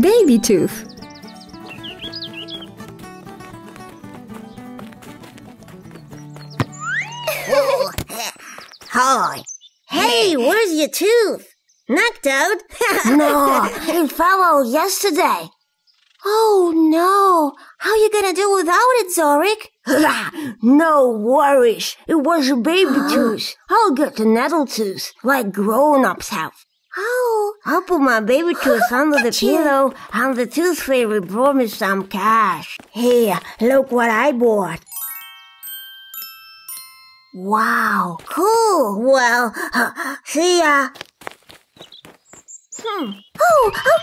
Baby tooth. Hi. Hey, where's your tooth? Knocked out? no, it fell out yesterday. Oh no. How are you gonna do without it, Zorik? no worries. It was a baby tooth. I'll get a nettle tooth, like grown-ups have. Oh. I'll put my baby tooth under the pillow, and the tooth fairy brought me some cash. Here, look what I bought. Wow, cool. Well, uh, see ya. Hmm. Oh, oh,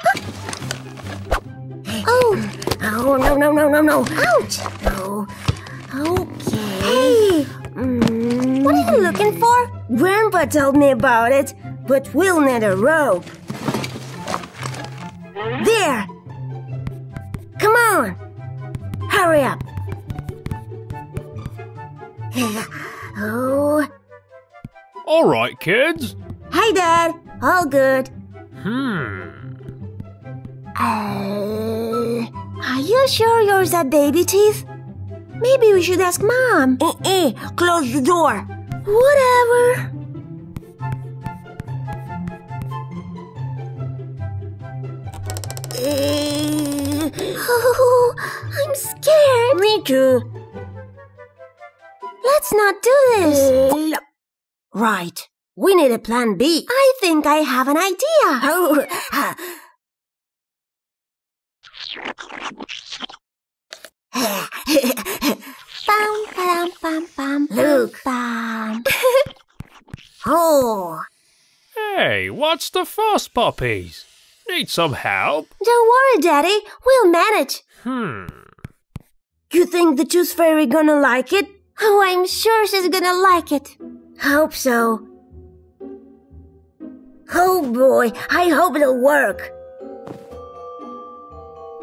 oh. Oh, no, no, no, no, no. Ouch. Oh, okay. Hey, Mm, what are you looking for? Grandpa told me about it, but we'll need a rope. There! Come on! Hurry up! oh, All right, kids. hi, Dad. All good. Hmm. Uh, Are you sure yours are baby teeth? Maybe we should ask Mom. eh, eh, close the door. Whatever. Oh, I'm scared. me too. Let's not do this. Right. We need a plan B. I think I have an idea. Oh, uh, oh, Hey, what's the fuss, puppies? Need some help? Don't worry, Daddy. We'll manage. Hmm. you think the tooth fairy gonna like it? Oh, I'm sure she's gonna like it. Hope so. Oh boy, I hope it'll work.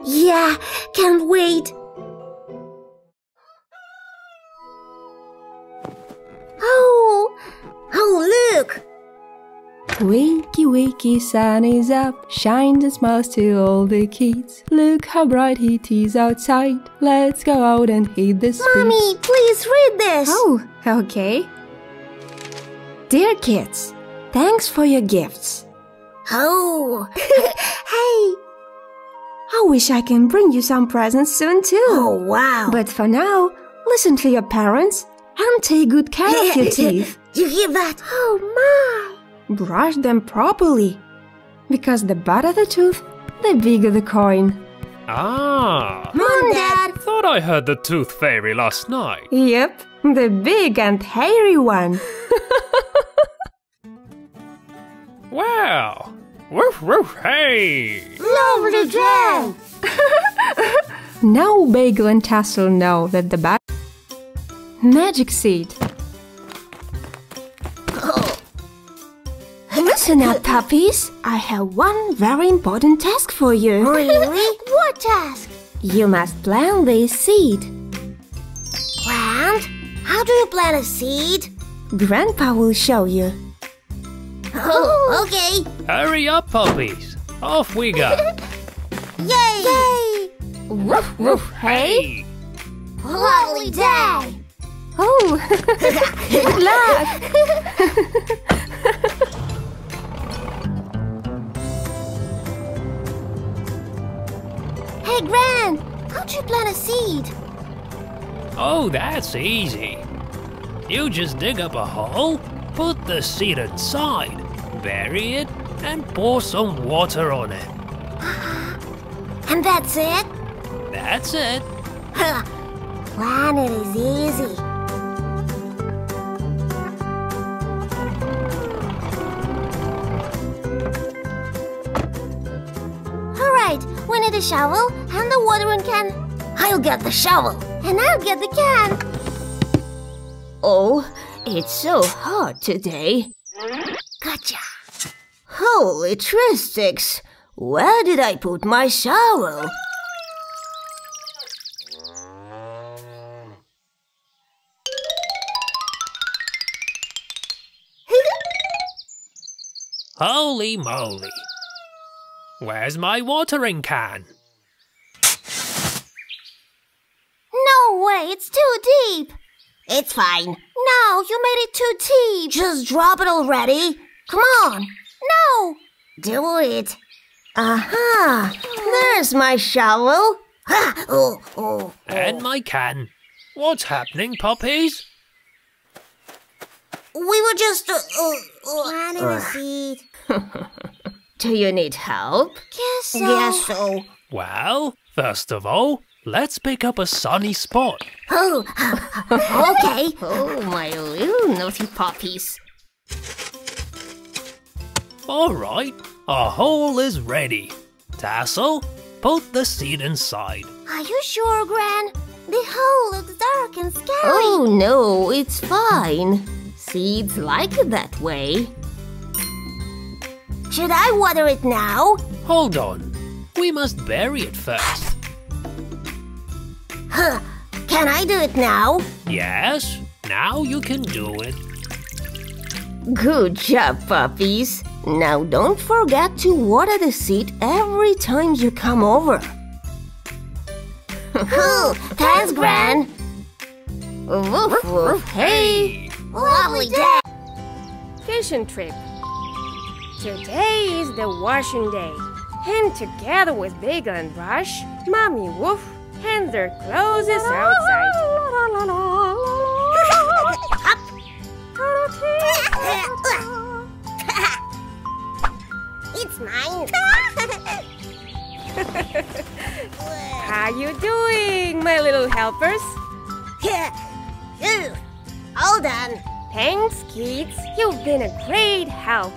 Yeah, can't wait. Wakey, wakey, sun is up, shines and smiles to all the kids. Look how bright it is outside. Let's go out and hit the streets. Mommy, please read this. Oh, okay. Dear kids, thanks for your gifts. Oh, hey, I wish I can bring you some presents soon too. oh wow. But for now, listen to your parents and take good care of your teeth. you hear that? oh Brush them properly. Because the better the tooth, the bigger the coin. Ah. Mom, Dad. Thought I heard the tooth fairy last night. Yep, the big and hairy one. Wow. Woof woof hey. Lovely day. Now Bagel and Tassel know that the bag. Magic seed. Listen up, puppies. I have one very important task for you. Really? What task? You must plant this seed. Plant? How do you plant a seed? Grandpa will show you. Oh, oh. okay. Hurry up, puppies. Off we go. Yay! Yay. woof woof hey. Lovely day. Oh, good luck. Hey, Gran, how'd you plant a seed? Oh, that's easy. You just dig up a hole, put the seed inside, bury it, and pour some water on it. Uh-huh. And that's it? That's it. Planet is easy. All right, we need a shovel and the watering can, I'll get the shovel. and I'll get the can. Oh, it's so hot today. Gotcha. Holy tristicks! Where did I put my shovel? Holy moly. Where's my watering can? No way, it's too deep. It's fine. No, you made it too deep. Just drop it already. Come on. No. Do it. Aha! There's my shovel. Ha! Oh, oh. And my can. What's happening, puppies? We were just. Uh, uh, uh, Planting a seed. Do you need help? Guess so. Guess so. Well, first of all, let's pick up a sunny spot. Oh, okay. Oh, my little naughty puppies. All right, our hole is ready. Tassel, put the seed inside. Are you sure, Gran? The hole looks dark and scary. Oh, no, it's fine. Seeds like it that way. Should I water it now? Hold on, we must bury it first. Huh. Can I do it now? Yes, now you can do it. Good job, puppies. Now don't forget to water the seed every time you come over. Cool. Thanks, Gran. Woof, woof. Hey! Lovely day. Fishing trip. Today is the washing day. And together with Bagel and Brush, Mommy Wolf hands their clothes outside. it's mine. How are you doing, my little helpers? All done. Thanks, kids. You've been a great help.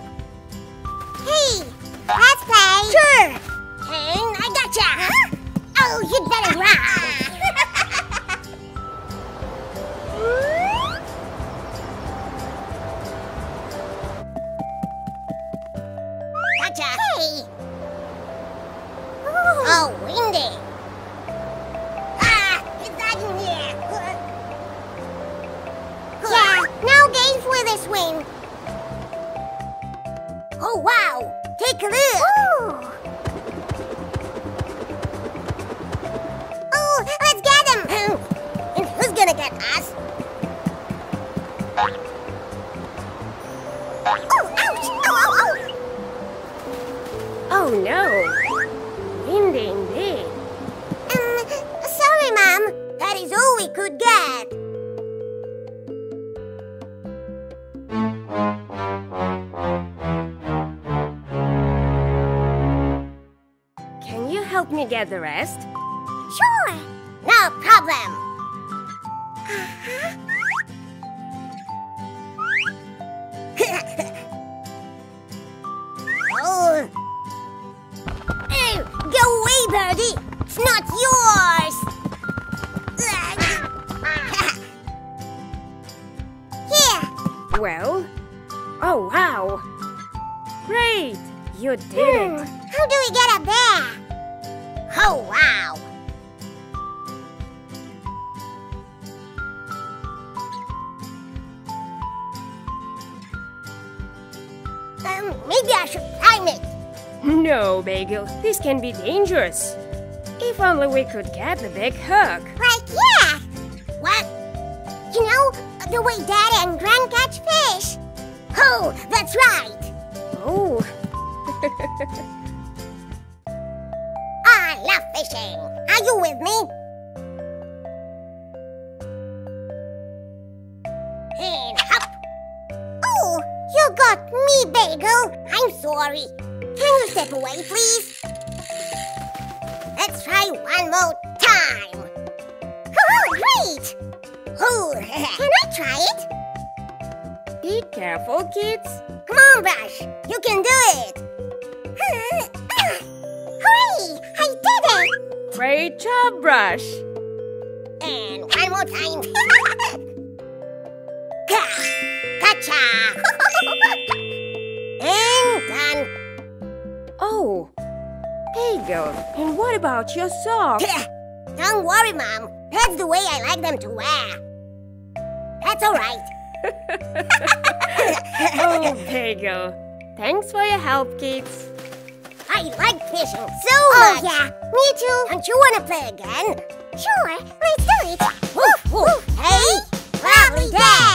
Oh, wow. Take a look. Help me get the rest? Sure. No problem. oh. Hey, go away, Birdie. It's not yours. Here. Well, oh wow! Great! You did Hmm. it! How do we get up there? Oh, wow. Um, maybe I should climb it. No, Bagel, this can be dangerous. If only we could get the big hook. Like, yeah. What? You know, the way Dad and Gran catch fish. Oh, that's right. Oh, fishing. Are you with me? And hop. Oh, you got me, Bagel. I'm sorry. Can you step away, please? Let's try one more time. Oh, great. Oh, Can I try it? be careful, kids. come on, Brush. You can do it. Hooray! Great job, Brush. And one more time. Gotcha. and done. Oh, Bagel, and what about your socks? Don't worry, Mom. That's the way I like them to wear. That's all right. oh, Bagel. Thanks for your help, kids. I like fishing so oh, much. yeah. Me too. Don't you want to play again? Sure. Let's do it. Woof, woof. Hey, lovely day.